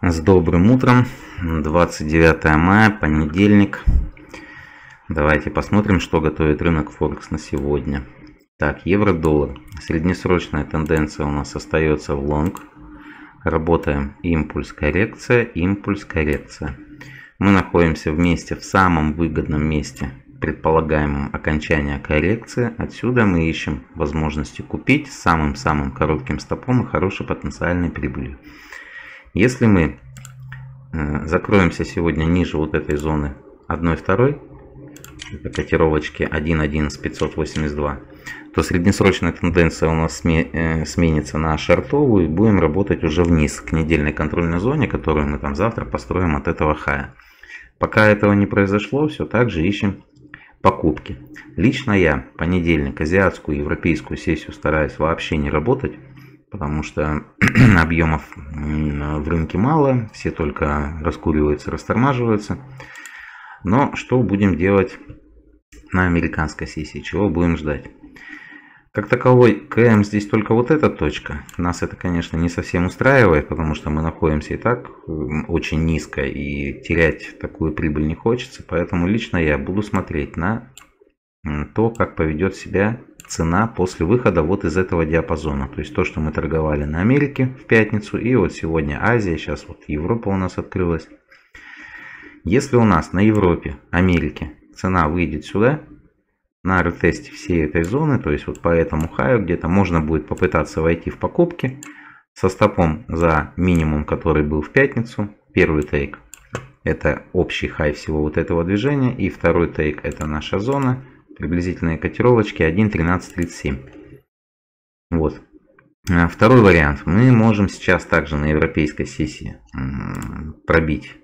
С добрым утром, 29 мая, понедельник. Давайте посмотрим, что готовит рынок Форекс на сегодня. Так, евро-доллар. Среднесрочная тенденция у нас остается в лонг. Работаем импульс, коррекция, импульс, коррекция. Мы находимся вместе в самом выгодном месте предполагаемом окончания коррекции. Отсюда мы ищем возможности купить самым-самым коротким стопом и хорошей потенциальной прибылью. Если мы э, закроемся сегодня ниже вот этой зоны 1-2, это котировочки 1.11.582, то среднесрочная тенденция у нас э, сменится на шартовую и будем работать уже вниз к недельной контрольной зоне, которую мы там завтра построим от этого хая. Пока этого не произошло, все так же ищем покупки. Лично я понедельник азиатскую европейскую сессию стараюсь вообще не работать потому что объемов в рынке мало, все только раскуриваются, растормаживаются. Но что будем делать на американской сессии, чего будем ждать? Как таковой КМ здесь только вот эта точка. Нас это, конечно, не совсем устраивает, потому что мы находимся и так очень низко, и терять такую прибыль не хочется. Поэтому лично я буду смотреть на то, как поведет себя цена после выхода вот из этого диапазона. То есть то, что мы торговали на Америке в пятницу. И вот сегодня Азия, сейчас вот Европа у нас открылась. Если у нас на Европе, Америке цена выйдет сюда, на ретесте всей этой зоны, то есть вот по этому хаю где-то можно будет попытаться войти в покупки со стопом за минимум, который был в пятницу. Первый тейк это общий хай всего вот этого движения и второй тейк это наша зона приблизительные котировочки 1.1337. Вот. А второй вариант. Мы можем сейчас также на европейской сессии пробить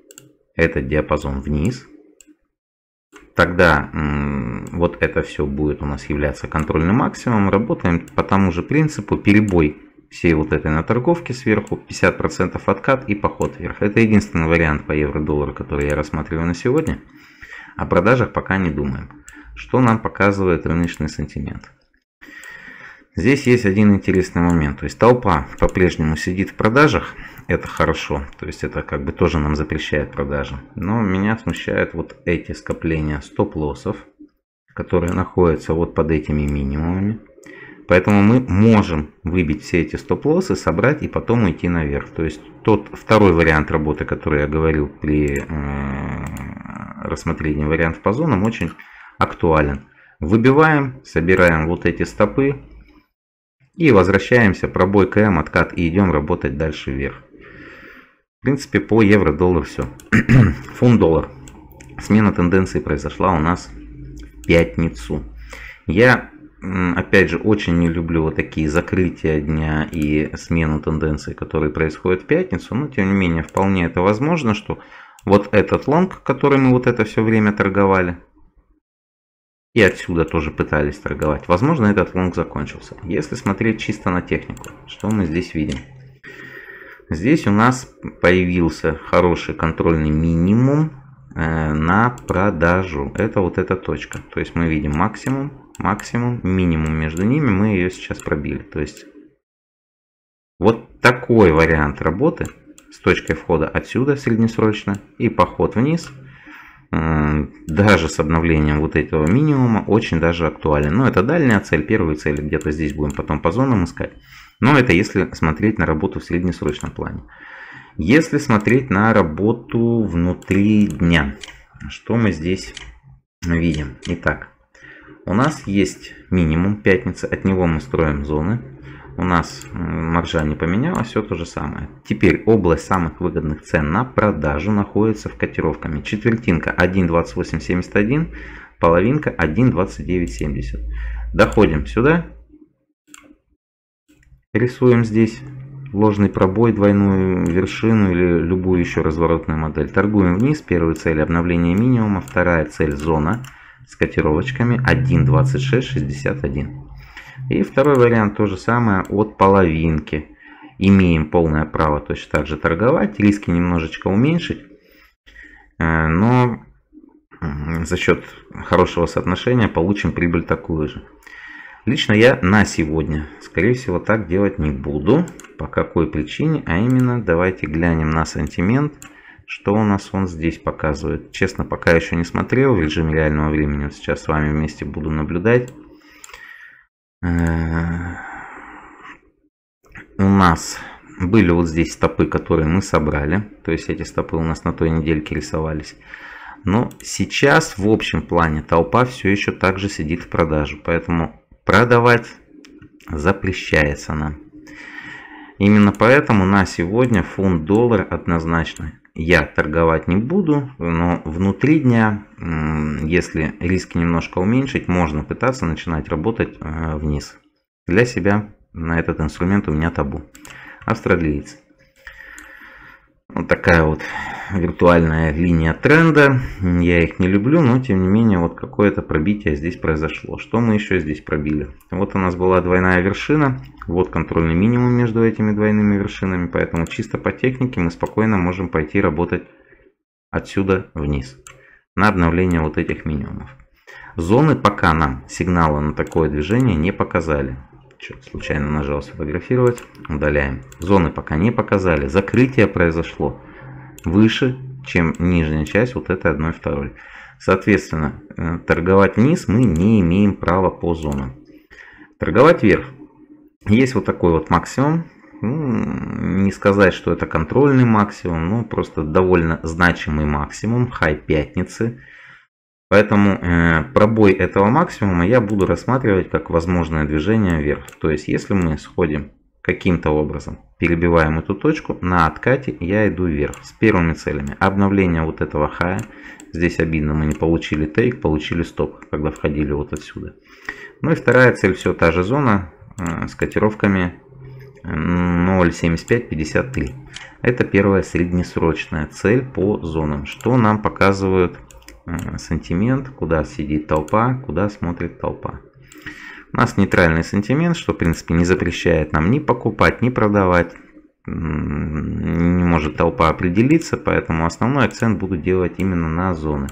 этот диапазон вниз. Тогда вот это все будет у нас являться контрольным максимумом. Работаем по тому же принципу. Перебой всей вот этой наторговки сверху, 50% откат и поход вверх. Это единственный вариант по евро-доллару, который я рассматриваю на сегодня. О продажах пока не думаем. Что нам показывает рыночный сантимент? Здесь есть один интересный момент. То есть толпа по-прежнему сидит в продажах. Это хорошо. То есть это как бы тоже нам запрещает продажи. Но меня смущают вот эти скопления стоп-лоссов, которые находятся вот под этими минимумами. Поэтому мы можем выбить все эти стоп-лоссы, собрать и потом уйти наверх. То есть тот второй вариант работы, который я говорил при э, рассмотрении вариантов по зонам, очень актуален. Выбиваем, собираем вот эти стопы и возвращаемся, пробой КМ, откат и идем работать дальше вверх. В принципе, по евро-доллар все. Фунт-доллар. Смена тенденции произошла у нас в пятницу. Я, опять же, очень не люблю вот такие закрытия дня и смену тенденции, которые происходят в пятницу. Но, тем не менее, вполне это возможно, что вот этот лонг, который мы вот это все время торговали, и отсюда тоже пытались торговать. Возможно, этот лонг закончился. Если смотреть чисто на технику, что мы здесь видим? Здесь у нас появился хороший контрольный минимум э, на продажу. Это вот эта точка. То есть мы видим максимум, максимум, минимум между ними. Мы ее сейчас пробили. То есть вот такой вариант работы с точкой входа отсюда среднесрочно и поход вниз – даже с обновлением вот этого минимума очень даже актуален. Но это дальняя цель, первая цель где-то здесь будем потом по зонам искать. Но это если смотреть на работу в среднесрочном плане. Если смотреть на работу внутри дня, что мы здесь видим? Итак, у нас есть минимум пятница, от него мы строим зоны у нас маржа не поменялась, все то же самое. Теперь область самых выгодных цен на продажу находится в котировками. Четвертинка 1.2871, половинка 1.2970. Доходим сюда. Рисуем здесь ложный пробой, двойную вершину или любую еще разворотную модель. Торгуем вниз. Первая цель обновление минимума, вторая цель зона с котировочками 1.2661. И второй вариант то же самое от половинки. Имеем полное право точно так же торговать, риски немножечко уменьшить, э, но за счет хорошего соотношения получим прибыль такую же. Лично я на сегодня, скорее всего, так делать не буду. По какой причине? А именно, давайте глянем на сантимент. Что у нас он здесь показывает? Честно, пока еще не смотрел в режиме реального времени. Сейчас с вами вместе буду наблюдать. Э, у нас были вот здесь стопы, которые мы собрали. То есть эти стопы у нас на той недельке рисовались. Но сейчас в общем плане толпа все еще также сидит в продаже. Поэтому продавать запрещается нам. Именно поэтому на сегодня фунт доллар однозначно я торговать не буду, но внутри дня, если риски немножко уменьшить, можно пытаться начинать работать э, вниз. Для себя на этот инструмент у меня табу. Австралиец. Вот такая вот виртуальная линия тренда. Я их не люблю, но тем не менее вот какое-то пробитие здесь произошло. Что мы еще здесь пробили? Вот у нас была двойная вершина. Вот контрольный минимум между этими двойными вершинами. Поэтому чисто по технике мы спокойно можем пойти работать отсюда вниз. На обновление вот этих минимумов. Зоны пока нам сигнала на такое движение не показали. Что, случайно нажал сфотографировать. Удаляем. Зоны пока не показали. Закрытие произошло выше, чем нижняя часть вот этой одной второй. Соответственно, э, торговать вниз мы не имеем права по зонам. Торговать вверх. Есть вот такой вот максимум. Ну, не сказать, что это контрольный максимум, но просто довольно значимый максимум. Хай пятницы. Поэтому э, пробой этого максимума я буду рассматривать как возможное движение вверх. То есть, если мы сходим каким-то образом, перебиваем эту точку, на откате я иду вверх с первыми целями. Обновление вот этого хая. Здесь обидно, мы не получили тейк, получили стоп, когда входили вот отсюда. Ну и вторая цель, все та же зона э, с котировками 0.7553. Это первая среднесрочная цель по зонам. Что нам показывают Э, сантимент, куда сидит толпа, куда смотрит толпа. У нас нейтральный сантимент, что в принципе не запрещает нам ни покупать, ни продавать. Не может толпа определиться, поэтому основной акцент буду делать именно на зоны.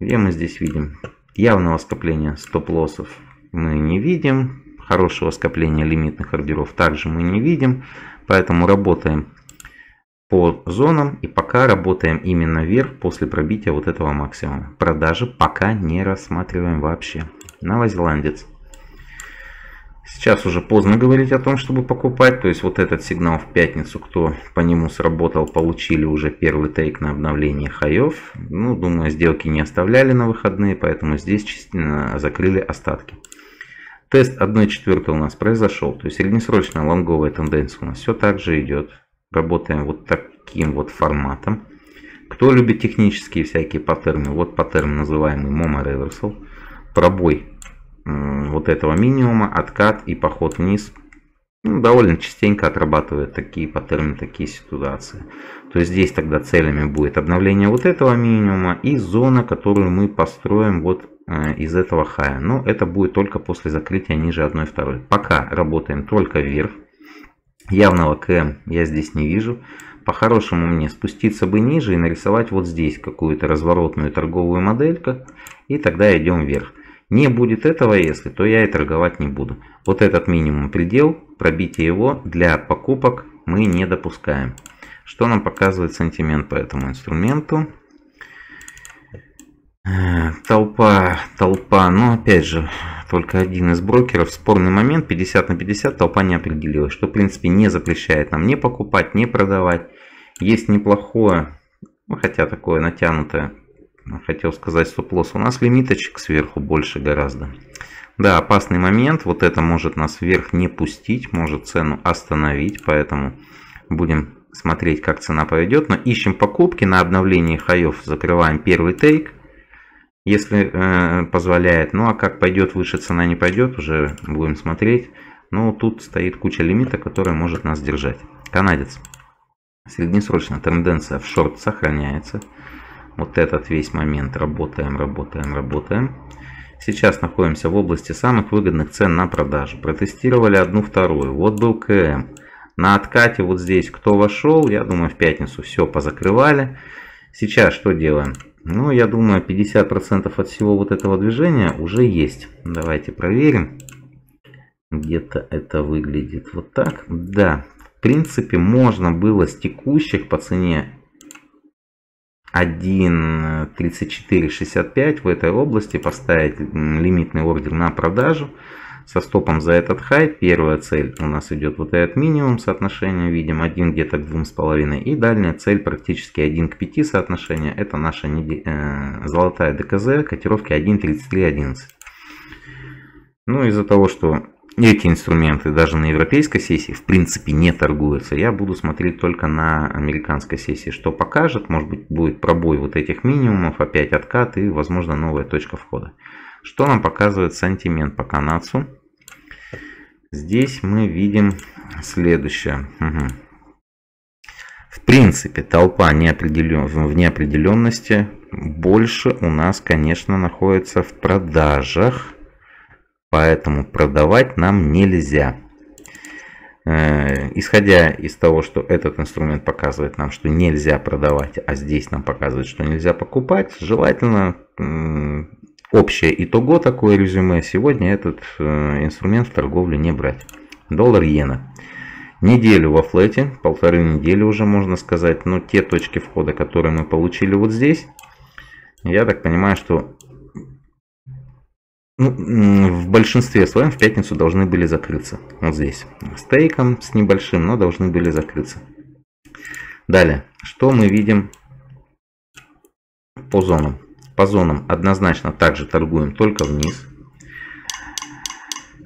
Где мы здесь видим? Явного скопления стоп-лоссов мы не видим. Хорошего скопления лимитных ордеров также мы не видим. Поэтому работаем по зонам и пока работаем именно вверх после пробития вот этого максимума. Продажи пока не рассматриваем вообще. Новозеландец. Сейчас уже поздно говорить о том, чтобы покупать. То есть вот этот сигнал в пятницу, кто по нему сработал, получили уже первый тейк на обновление хаев. Ну, думаю, сделки не оставляли на выходные, поэтому здесь частично закрыли остатки. Тест 1.4 у нас произошел. То есть среднесрочная лонговая тенденция у нас все так же идет. Работаем вот таким вот форматом. Кто любит технические всякие паттерны, вот паттерн называемый Momo Reversal. Пробой вот этого минимума, откат и поход вниз. Ну, довольно частенько отрабатывает такие паттерны, такие ситуации. То есть здесь тогда целями будет обновление вот этого минимума и зона, которую мы построим вот э, из этого хая. Но это будет только после закрытия ниже 1.2. Пока работаем только вверх. Явного КМ я здесь не вижу. По-хорошему мне спуститься бы ниже и нарисовать вот здесь какую-то разворотную торговую модельку. И тогда идем вверх. Не будет этого, если, то я и торговать не буду. Вот этот минимум предел, пробитие его для покупок мы не допускаем. Что нам показывает сантимент по этому инструменту? Э, толпа, толпа, но ну, опять же, только один из брокеров. Спорный момент, 50 на 50, толпа не определилась, что в принципе не запрещает нам не покупать, не продавать. Есть неплохое, ну, хотя такое натянутое, хотел сказать стоп-лосс, у нас лимиточек сверху больше гораздо. Да, опасный момент, вот это может нас вверх не пустить, может цену остановить, поэтому будем смотреть, как цена поведет. Но ищем покупки на обновление хаев, закрываем первый тейк если э, позволяет. Ну а как пойдет выше цена не пойдет, уже будем смотреть. Но тут стоит куча лимита, которая может нас держать. Канадец. Среднесрочная тенденция в шорт сохраняется. Вот этот весь момент работаем, работаем, работаем. Сейчас находимся в области самых выгодных цен на продажу. Протестировали одну вторую. Вот был КМ. На откате вот здесь кто вошел, я думаю в пятницу все позакрывали. Сейчас что делаем? Ну, я думаю, 50% от всего вот этого движения уже есть. Давайте проверим. Где-то это выглядит вот так. Да, в принципе, можно было с текущих по цене 1.3465 в этой области поставить лимитный ордер на продажу со стопом за этот хай. Первая цель у нас идет вот этот минимум соотношение, видим 1 где-то к 2,5. И дальняя цель практически 1 к 5 соотношение. Это наша э, золотая ДКЗ котировки 1.3311. Ну из-за того, что эти инструменты даже на европейской сессии в принципе не торгуются. Я буду смотреть только на американской сессии, что покажет. Может быть будет пробой вот этих минимумов, опять откат и возможно новая точка входа. Что нам показывает сантимент по канадцу? Здесь мы видим следующее. Угу. В принципе, толпа неопределен... в неопределенности больше у нас, конечно, находится в продажах поэтому продавать нам нельзя. Э, исходя из того, что этот инструмент показывает нам, что нельзя продавать, а здесь нам показывает, что нельзя покупать, желательно общее итого такое резюме сегодня этот э, инструмент в торговлю не брать. Доллар иена. Неделю во флете, полторы недели уже можно сказать, но те точки входа, которые мы получили вот здесь, я так понимаю, что ну, в большинстве своем в пятницу должны были закрыться. Вот здесь. Стейком с небольшим, но должны были закрыться. Далее. Что мы видим по зонам? По зонам однозначно также торгуем только вниз.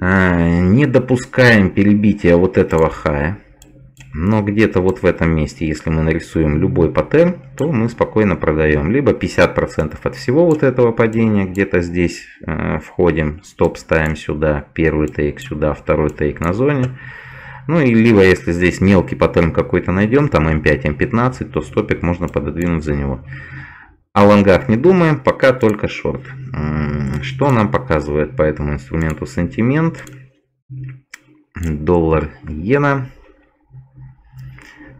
А, не допускаем перебития вот этого хая. Но где-то вот в этом месте, если мы нарисуем любой паттерн, то мы спокойно продаем. Либо 50% от всего вот этого падения, где-то здесь э, входим, стоп ставим сюда, первый тейк сюда, второй тейк на зоне. Ну и либо если здесь мелкий паттерн какой-то найдем, там М5, М15, то стопик можно пододвинуть за него. О лонгах не думаем, пока только шорт. Что нам показывает по этому инструменту сентимент? Доллар, иена.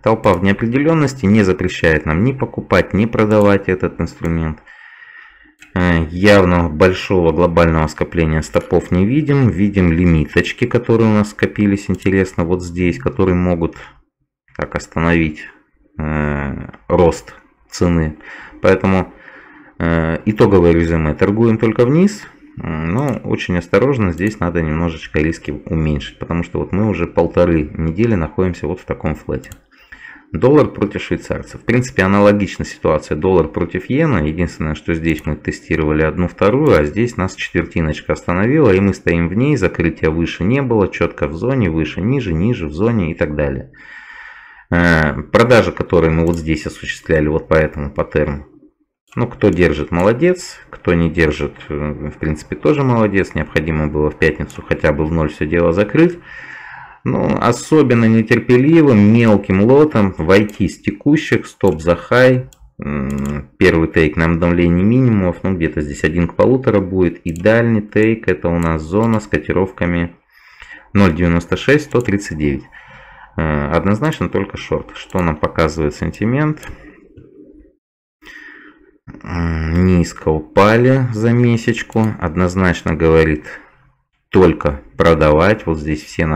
Толпа в неопределенности не запрещает нам ни покупать, ни продавать этот инструмент. Э, явного большого глобального скопления стопов не видим. Видим лимиточки, которые у нас скопились, интересно, вот здесь, которые могут так остановить э, рост цены. Поэтому э, итоговое резюме торгуем только вниз. Но очень осторожно, здесь надо немножечко риски уменьшить, потому что вот мы уже полторы недели находимся вот в таком флете. Доллар против швейцарца. В принципе, аналогична ситуация. Доллар против иена. Единственное, что здесь мы тестировали одну вторую, а здесь нас четвертиночка остановила, и мы стоим в ней. Закрытия выше не было, четко в зоне, выше, ниже, ниже, в зоне и так далее. Э, продажи, которые мы вот здесь осуществляли, вот по этому паттерну. Ну, кто держит, молодец. Кто не держит, э, в принципе, тоже молодец. Необходимо было в пятницу хотя бы в ноль все дело закрыть. Ну, особенно нетерпеливым, мелким лотом войти с текущих, стоп за хай, первый тейк на обновление минимумов, ну где-то здесь один к полутора будет. И дальний тейк это у нас зона с котировками 0.96, 139. Э, однозначно только шорт. Что нам показывает сентимент? Низко упали за месячку. Однозначно говорит только продавать. Вот здесь все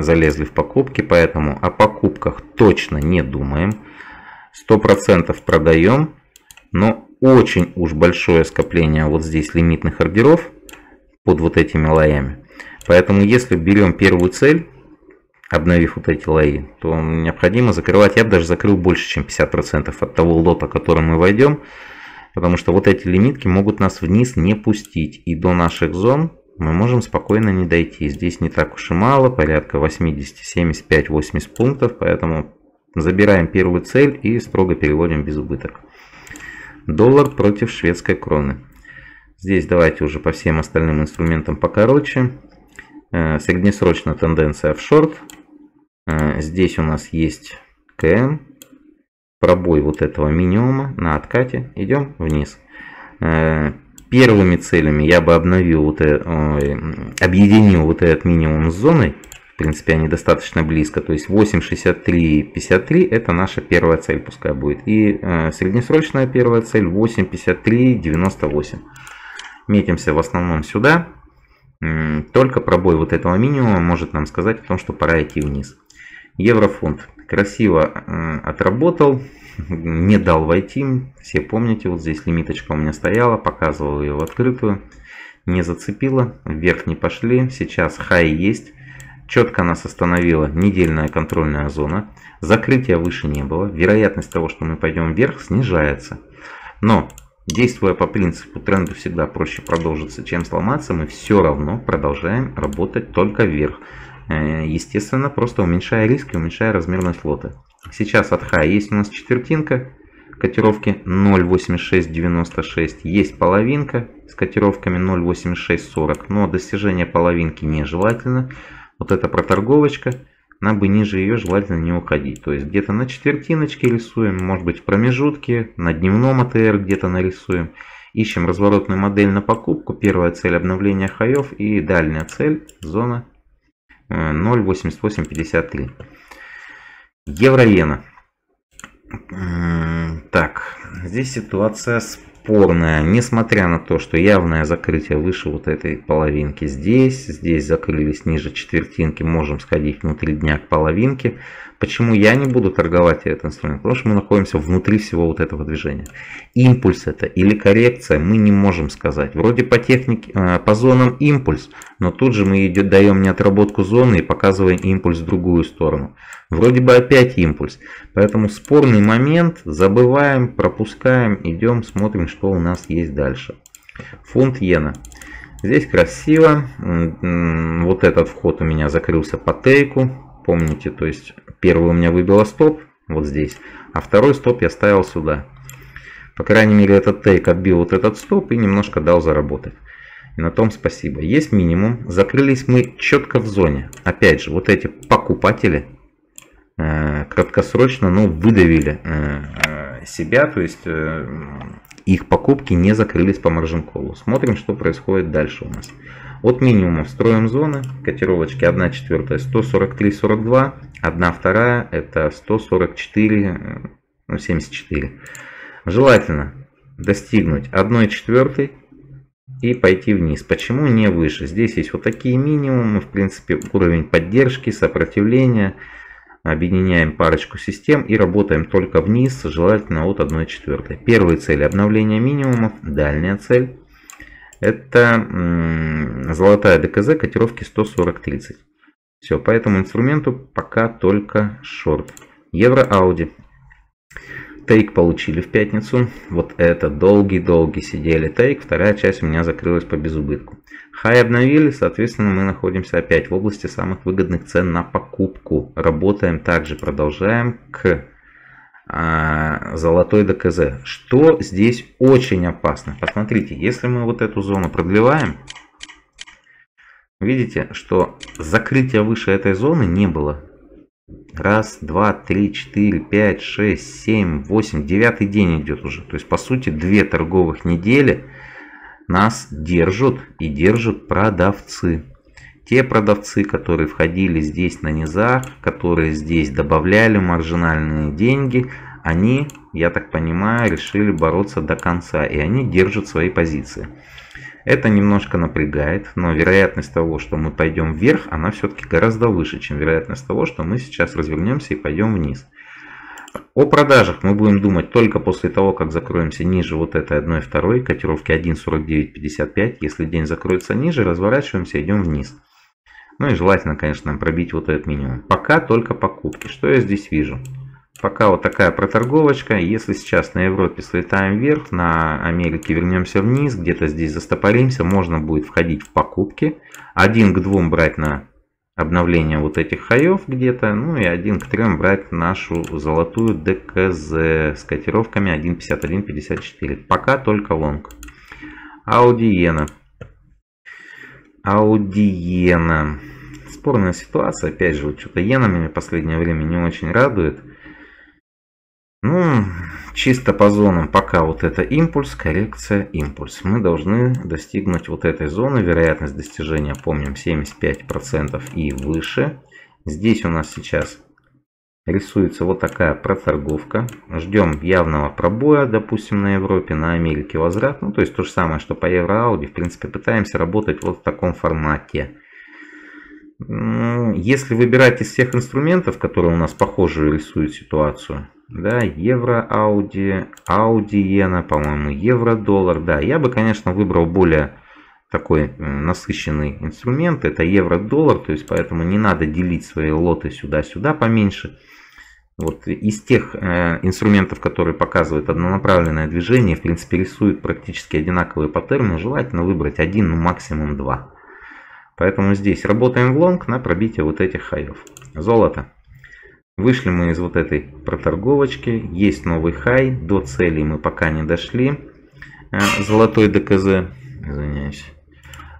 залезли в покупки, поэтому о покупках точно не думаем. 100% продаем, но очень уж большое скопление вот здесь лимитных ордеров под вот этими лоями. Поэтому если берем первую цель, обновив вот эти лои, то необходимо закрывать, я бы даже закрыл больше, чем 50% от того лота, который мы войдем, потому что вот эти лимитки могут нас вниз не пустить. И до наших зон мы можем спокойно не дойти. Здесь не так уж и мало, порядка 80, 75, 80 пунктов, поэтому забираем первую цель и строго переводим без убыток. Доллар против шведской кроны. Здесь давайте уже по всем остальным инструментам покороче. Э, среднесрочная тенденция в шорт. Э, здесь у нас есть КМ. Пробой вот этого минимума на откате. Идем вниз. Э, первыми целями я бы обновил вот это, объединил вот этот минимум с зоной. В принципе, они достаточно близко. То есть 8.63.53 это наша первая цель пускай будет. И э, среднесрочная первая цель 8.53.98. Метимся в основном сюда. Только пробой вот этого минимума может нам сказать о том, что пора идти вниз. Еврофунт красиво отработал, не дал войти. Все помните, вот здесь лимиточка у меня стояла, показывал ее в открытую. Не зацепила, вверх не пошли. Сейчас хай есть. Четко нас остановила недельная контрольная зона. Закрытия выше не было. Вероятность того, что мы пойдем вверх, снижается. Но Действуя по принципу тренду всегда проще продолжиться, чем сломаться, мы все равно продолжаем работать только вверх. Э, естественно, просто уменьшая риски, уменьшая размерность лота. Сейчас от хай есть у нас четвертинка, котировки 0.8696, есть половинка с котировками 0.8640, но достижение половинки нежелательно. Вот эта проторговочка нам бы ниже ее желательно не уходить. То есть где-то на четвертиночке рисуем, может быть в промежутке, на дневном АТР где-то нарисуем. Ищем разворотную модель на покупку. Первая цель обновления хаев и дальняя цель зона 0.8853. Евро-иена. Так, здесь ситуация спорная, несмотря на то, что явное закрытие выше вот этой половинки здесь, здесь закрылись ниже четвертинки, можем сходить внутри дня к половинке. Почему я не буду торговать этот инструмент? Потому что мы находимся внутри всего вот этого движения. Импульс это или коррекция, мы не можем сказать. Вроде по технике, э, по зонам импульс, но тут же мы даем не отработку зоны и показываем импульс в другую сторону. Вроде бы опять импульс. Поэтому спорный момент забываем, пропускаем, идем, смотрим, что у нас есть дальше. Фунт иена. Здесь красиво. Вот этот вход у меня закрылся по тейку. Помните, то есть первый у меня выбило стоп, вот здесь, а второй стоп я ставил сюда. По крайней мере, этот тейк отбил вот этот стоп и немножко дал заработать. И на том спасибо. Есть минимум. Закрылись мы четко в зоне. Опять же, вот эти покупатели э, краткосрочно ну, выдавили э, себя. То есть э, их покупки не закрылись по маржин-колу. Смотрим, что происходит дальше у нас. От минимума строим зоны. Котировочки 1 четвертая 143,42. 1 вторая это 144, ну, 74. Желательно достигнуть 1 четвертой и пойти вниз. Почему не выше? Здесь есть вот такие минимумы. В принципе уровень поддержки, сопротивления. Объединяем парочку систем и работаем только вниз, желательно от 1 четвертой. Первая цель обновление минимумов, дальняя цель это золотая ДКЗ котировки 140-30. Все, по этому инструменту пока только шорт. Евро Ауди. Тейк получили в пятницу. Вот это долгий-долгий сидели тейк. Вторая часть у меня закрылась по безубытку. Хай обновили, соответственно мы находимся опять в области самых выгодных цен на покупку. Работаем также, продолжаем к а, золотой ДКЗ. Что здесь очень опасно? Посмотрите, если мы вот эту зону продлеваем, видите, что закрытия выше этой зоны не было. Раз, два, три, четыре, пять, шесть, семь, восемь, девятый день идет уже. То есть, по сути, две торговых недели нас держат и держат продавцы. Те продавцы, которые входили здесь на низах, которые здесь добавляли маржинальные деньги, они, я так понимаю, решили бороться до конца. И они держат свои позиции. Это немножко напрягает, но вероятность того, что мы пойдем вверх, она все-таки гораздо выше, чем вероятность того, что мы сейчас развернемся и пойдем вниз. О продажах мы будем думать только после того, как закроемся ниже вот этой 1.2 котировки 1.4955. Если день закроется ниже, разворачиваемся, идем вниз. Ну и желательно, конечно, пробить вот этот минимум. Пока только покупки. Что я здесь вижу? Пока вот такая проторговочка. Если сейчас на Европе слетаем вверх, на Америке вернемся вниз, где-то здесь застопоримся, можно будет входить в покупки. Один к двум брать на обновление вот этих хаев где-то. Ну и один к трем брать нашу золотую ДКЗ с котировками 1.51.54. Пока только лонг. Аудиена. Аудиена. Спорная ситуация. Опять же, вот что-то иена меня в последнее время не очень радует. Ну, чисто по зонам пока вот это импульс, коррекция, импульс. Мы должны достигнуть вот этой зоны. Вероятность достижения, помним, 75% и выше. Здесь у нас сейчас рисуется вот такая проторговка. Ждем явного пробоя, допустим, на Европе, на Америке возврат. Ну, то есть то же самое, что по Евроауди. В принципе, пытаемся работать вот в таком формате. Если выбирать из всех инструментов, которые у нас похоже рисуют ситуацию, да, евро, ауди, ауди, иена, по-моему, евро, доллар, да, я бы, конечно, выбрал более такой насыщенный инструмент, это евро-доллар, то есть поэтому не надо делить свои лоты сюда-сюда поменьше. Вот из тех э, инструментов, которые показывают однонаправленное движение, в принципе рисуют практически одинаковые паттерны, желательно выбрать один, ну максимум два. Поэтому здесь работаем в лонг на пробитие вот этих хаев. Золото. Вышли мы из вот этой проторговочки. Есть новый хай. До цели мы пока не дошли. Э, золотой ДКЗ. Извиняюсь.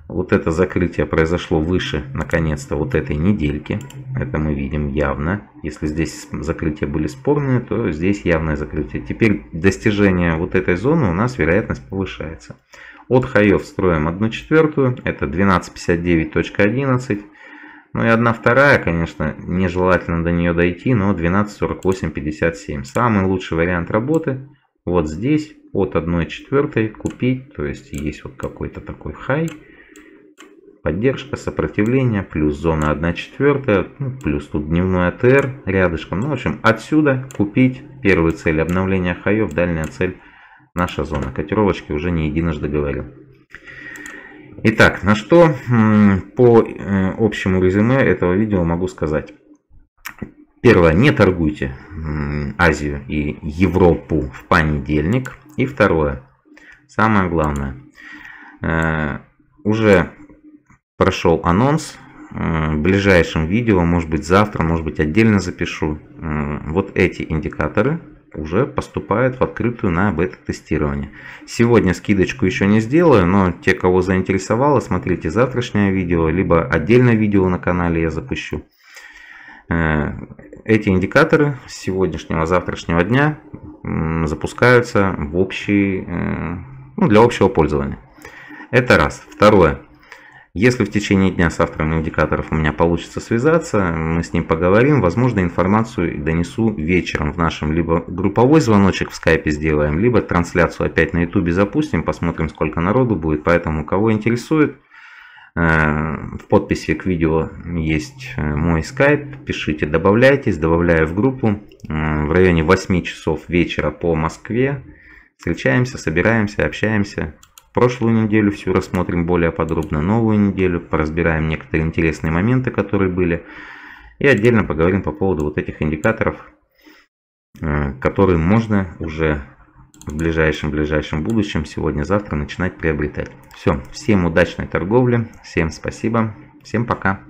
Вот это закрытие произошло выше, наконец-то, вот этой недельки. Это мы видим явно. Если здесь закрытия были спорные, то здесь явное закрытие. Теперь достижение вот этой зоны у нас вероятность повышается. От хаев строим 1 четвертую, это 1259.11. Ну и 1 вторая, конечно, нежелательно до нее дойти, но 12.48.57. Самый лучший вариант работы вот здесь от 1 четвертой купить, то есть есть вот какой-то такой хай, поддержка, сопротивление, плюс зона 1 четвертая, ну, плюс тут дневной АТР рядышком. Ну, в общем, отсюда купить первую цель обновления хаев, дальняя цель наша зона котировочки уже не единожды говорил. Итак, на что по э, общему резюме этого видео могу сказать. Первое, не торгуйте Азию и Европу в понедельник. И второе, самое главное, э, уже прошел анонс, в ближайшем видео, может быть завтра, может быть отдельно запишу, вот эти индикаторы уже поступают в открытую на бета-тестирование. Сегодня скидочку еще не сделаю, но те, кого заинтересовало, смотрите завтрашнее видео, либо отдельное видео на канале я запущу. Э, эти индикаторы с сегодняшнего, завтрашнего дня запускаются в общий, э, ну, для общего пользования. Это раз. Второе. Если в течение дня с автором индикаторов у меня получится связаться, мы с ним поговорим, возможно, информацию донесу вечером в нашем либо групповой звоночек в скайпе сделаем, либо трансляцию опять на ютубе запустим, посмотрим, сколько народу будет. Поэтому, кого интересует, э, в подписи к видео есть э, мой скайп, пишите, добавляйтесь, добавляю в группу э, в районе 8 часов вечера по Москве. Встречаемся, собираемся, общаемся. Прошлую неделю всю рассмотрим более подробно, новую неделю, поразбираем некоторые интересные моменты, которые были. И отдельно поговорим по поводу вот этих индикаторов, э, которые можно уже в ближайшем-ближайшем будущем, сегодня-завтра начинать приобретать. Все, всем удачной торговли, всем спасибо, всем пока.